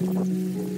うん。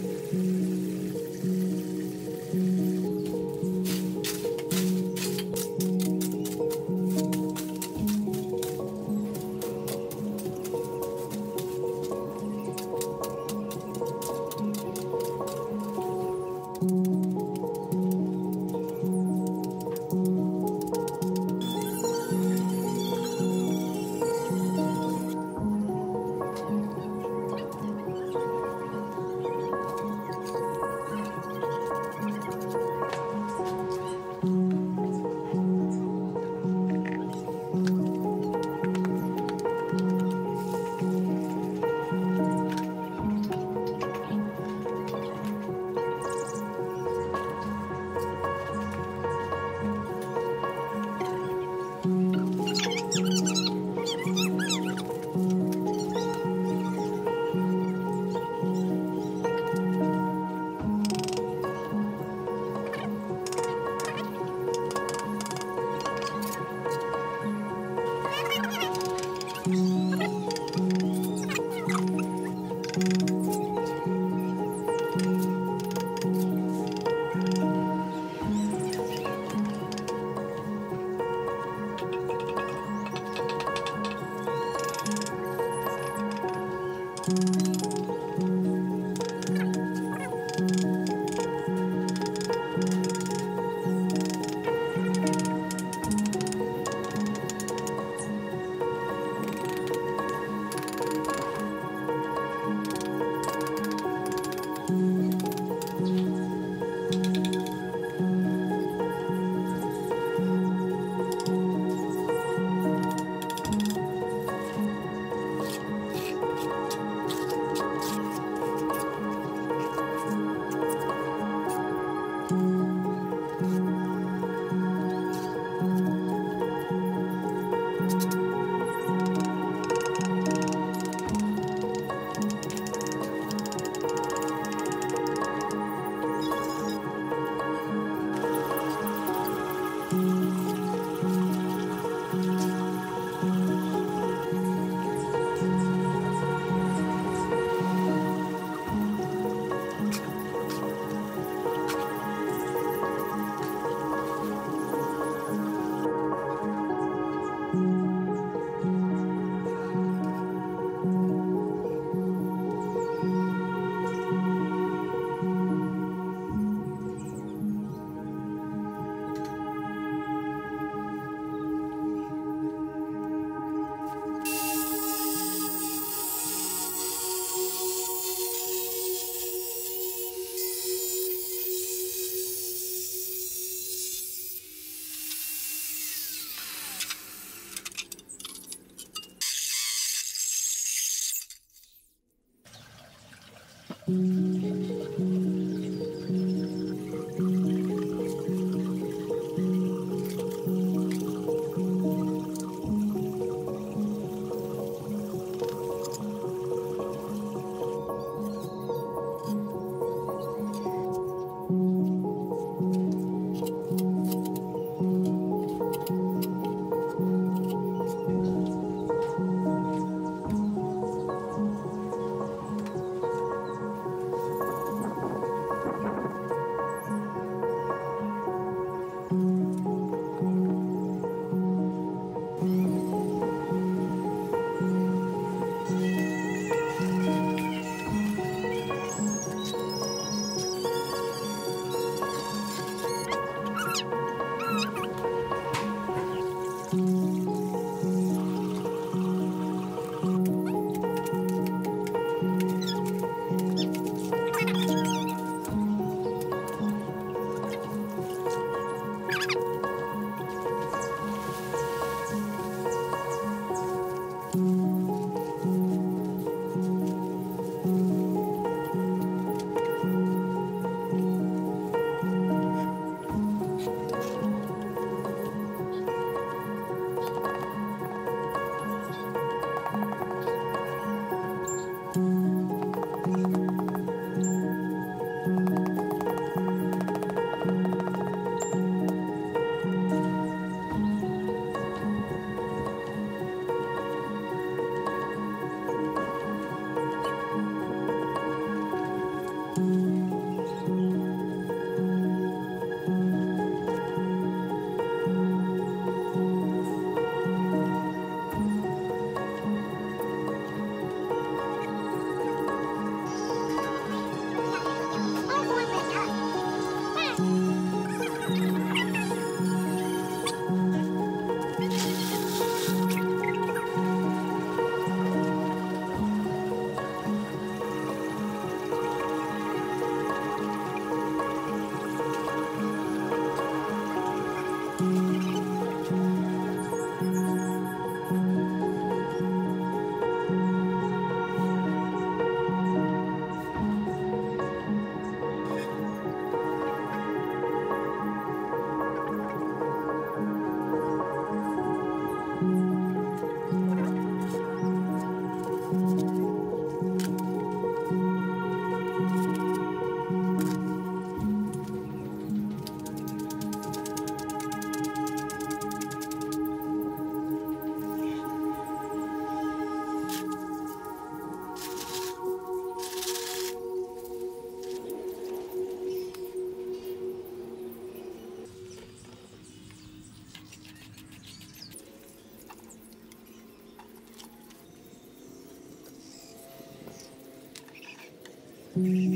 Mm-hmm.